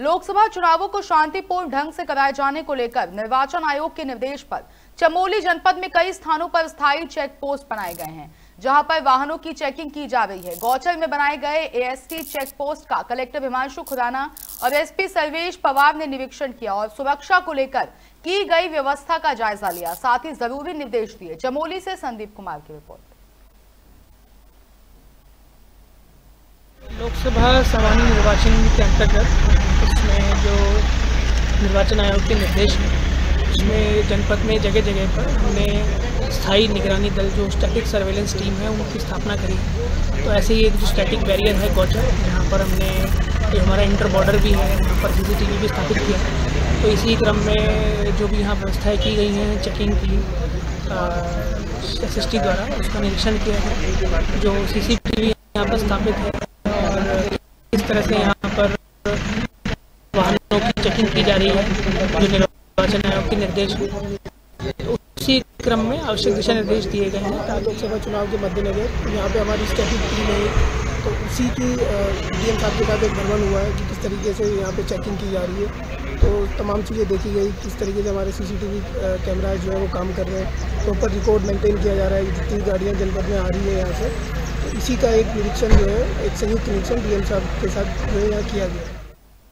लोकसभा चुनावों को शांतिपूर्ण ढंग से कराए जाने को लेकर निर्वाचन आयोग के निर्देश पर चमोली जनपद में कई स्थानों पर स्थायी चेक पोस्ट बनाए गए हैं, जहाँ पर वाहनों की चेकिंग की जा रही है। गौचर में बनाए गए एएसटी चेक पोस्ट का कलेक्टर हिमांशु खुराना और एसपी सर्वेश पवार ने निरीक्षण किया और सुरक्षा को लेकर की गई व्यवस्था का जायजा लिया। साथ ही ज़रूरी निर्देश दिए। चमोली से संदीप कुमार की रिपोर्ट। लोकसभा सामान्य निर्वाचन के अंतर्गत उसमें जो निर्वाचन आयोग के निर्देश हैं, उसमें जनपद में जगह जगह पर हमने स्थायी निगरानी दल, जो स्टैटिक सर्वेलेंस टीम है, उनकी स्थापना करी तो ऐसे ही एक जो स्टैटिक बैरियर है गौचर, जहाँ पर हमने जो हमारा इंटर बॉर्डर भी है वहाँ पर सीसीटीवी भी स्थापित किया तो इसी क्रम में जो भी यहाँ व्यवस्थाएँ की गई हैं चेकिंग की एस एस द्वारा, उसका निरीक्षण किया है। जो सी सी टी वी यहाँ पर स्थापित है, और इस तरह से यहाँ पर वाहनों की जा रही है, जो निर्वाचन आयोग के निर्देश तो उसी क्रम में आवश्यक दिशा निर्देश दिए गए हैं। लोकसभा चुनाव के मद्देनजर यहाँ पे हमारी स्टैटिक टीम है। तो उसी की डी साहब के साथ एक भ्रमण हुआ है कि किस तरीके से यहाँ पे चेकिंग की जा रही है। तो तमाम चीज़ें देखी गई, किस तरीके से हमारे सीसीटीवी कैमरा जो है वो काम कर रहे हैं। प्रॉपर रिकॉर्ड मेंटेन किया जा रहा है जितनी गाड़ियाँ जनपद में आ रही है यहाँ से। तो इसी का एक निरीक्षण जो है, एक संयुक्त निरीक्षण डी साहब के साथ जो है यहाँ किया गया।